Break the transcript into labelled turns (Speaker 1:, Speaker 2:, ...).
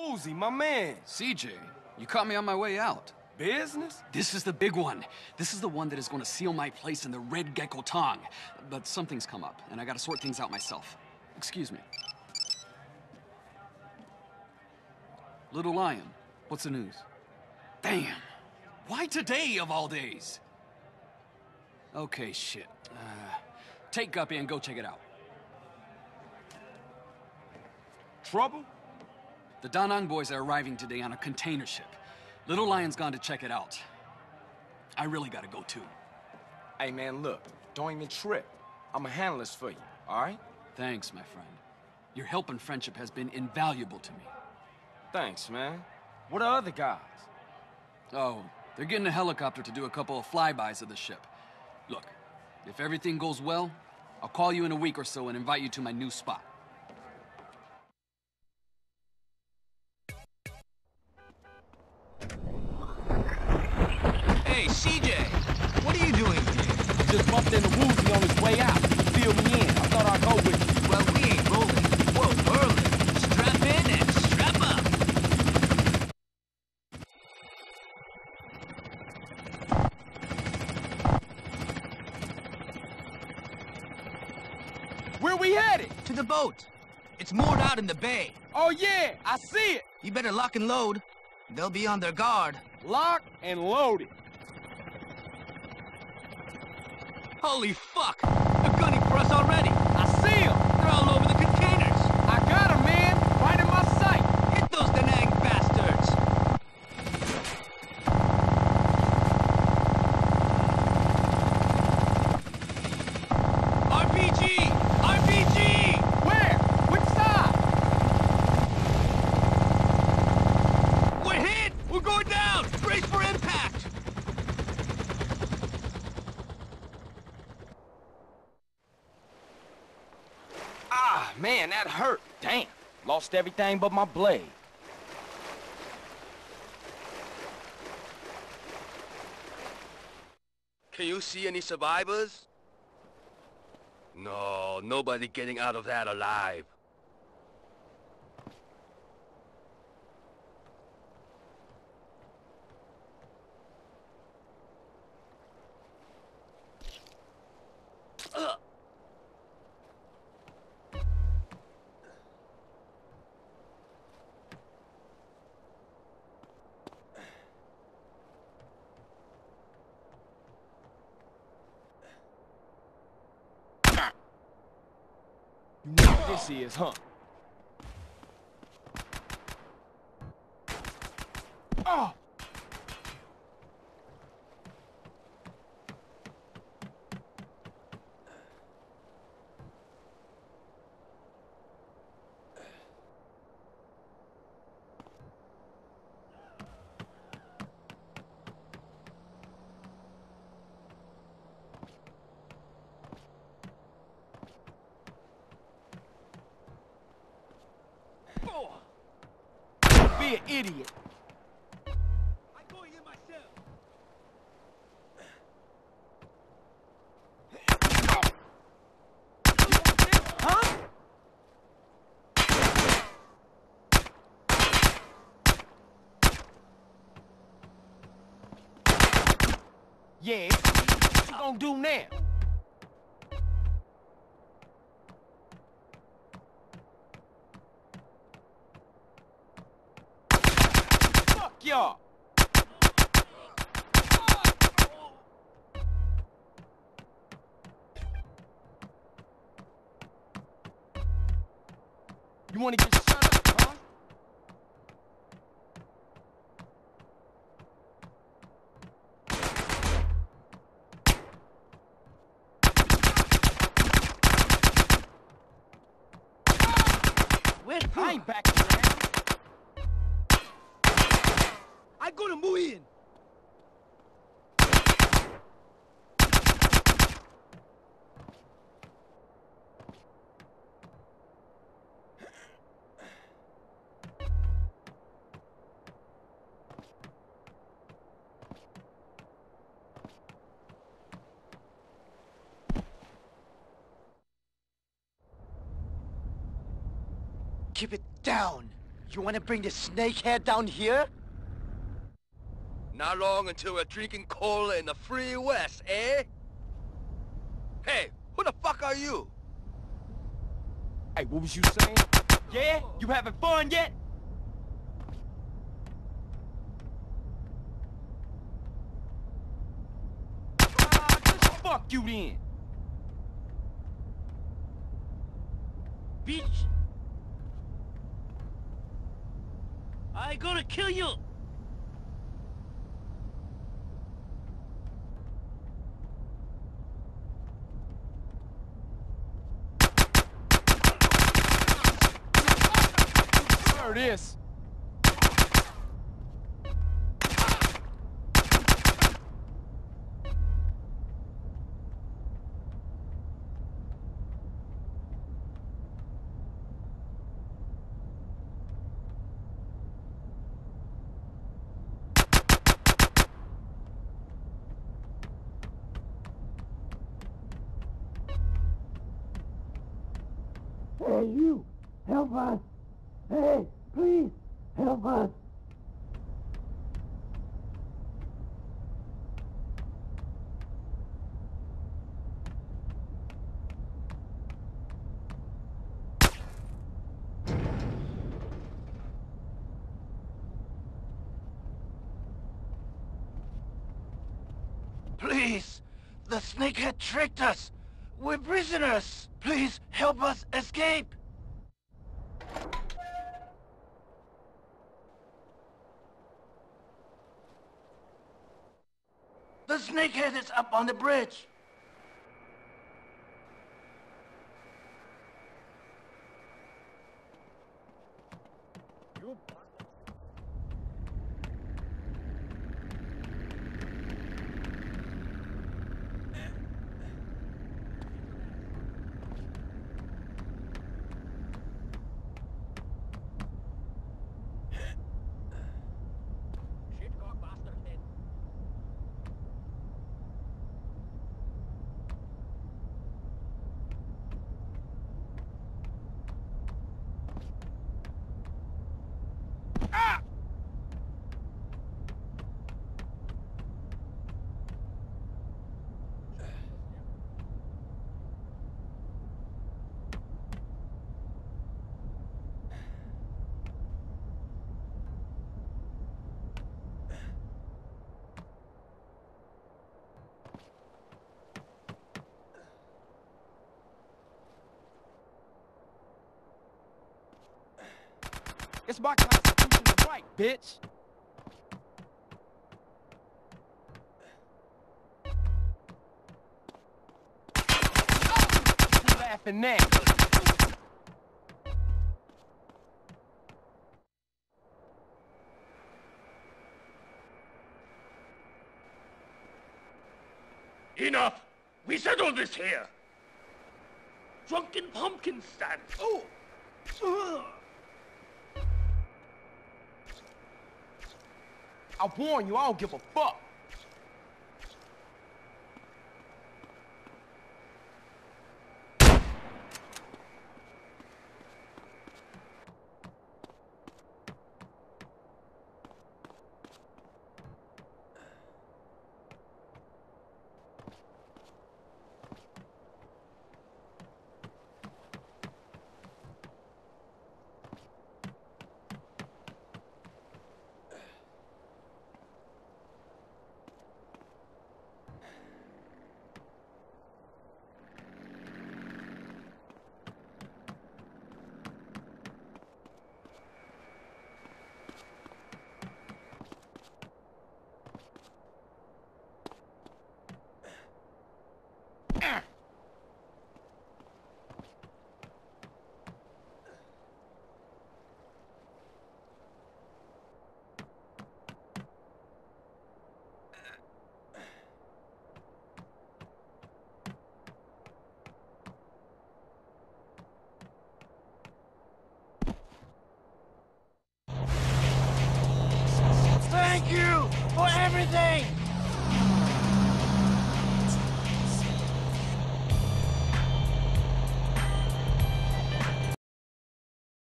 Speaker 1: Woozie, my man.
Speaker 2: CJ, you caught me on my way out.
Speaker 1: Business?
Speaker 2: This is the big one. This is the one that is going to seal my place in the Red Gecko Tong. But something's come up, and I gotta sort things out myself. Excuse me. Little Lion, what's the news? Damn! Why today, of all days? Okay, shit. Uh, take Guppy and go check it out.
Speaker 1: Trouble?
Speaker 2: The Da Nang boys are arriving today on a container ship. Little Lion's gone to check it out. I really gotta go too.
Speaker 1: Hey, man, look. Don't even trip. I'ma handle this for you, all right?
Speaker 2: Thanks, my friend. Your help and friendship has been invaluable to me.
Speaker 1: Thanks, man. What are other guys?
Speaker 2: Oh, they're getting a helicopter to do a couple of flybys of the ship. Look, if everything goes well, I'll call you in a week or so and invite you to my new spot.
Speaker 3: Hey, CJ, what are you doing here?
Speaker 1: Just bumped into Woozie on his way out. Fill me in. I thought I'd go with you.
Speaker 3: Well, we ain't rolling. Whoa, Berlin. Strap in and strap up.
Speaker 1: Where we headed?
Speaker 3: To the boat. It's moored out in the bay.
Speaker 1: Oh, yeah, I see it.
Speaker 3: You better lock and load. They'll be on their guard.
Speaker 1: Lock and loaded.
Speaker 3: Holy fuck! They're gunning for us already.
Speaker 1: I see him.
Speaker 3: They're all over the containers.
Speaker 1: I got him, man. Right in my sight.
Speaker 3: Hit those Da Nang bastards. RPG! RPG!
Speaker 1: Where? Which side?
Speaker 3: We're hit! We're going down! Brace for impact!
Speaker 1: Ah, man, that hurt. Damn. Lost everything but my blade.
Speaker 4: Can you see any survivors? No, nobody getting out of that alive.
Speaker 1: What is, huh? Oh! Be an idiot. Huh? Yeah, what you gonna do now? Fuck y'all! Wanna get shut up, huh?
Speaker 3: Where?
Speaker 1: I ain't backing
Speaker 3: I'm gonna move in. Keep it down.
Speaker 5: You wanna bring the snakehead down here?
Speaker 4: Not long until we're drinking cola in the free west, eh? Hey, who the fuck are you?
Speaker 1: Hey, what was you saying?
Speaker 5: Yeah? You having fun yet?
Speaker 1: Ah, just fuck you then.
Speaker 5: Bitch! I gonna kill you!
Speaker 1: There it is.
Speaker 5: Hey, you! Help us! Hey, please! Help us! Please! The snakehead tricked us! We're prisoners! Please help us escape! Snakehead is up on the bridge!
Speaker 1: It's my constitutional right, bitch. You laughing now?
Speaker 6: Enough! We settled this here! Drunken pumpkin stand! Oh!
Speaker 1: I warn you, I don't give a fuck.
Speaker 5: Thank you for everything!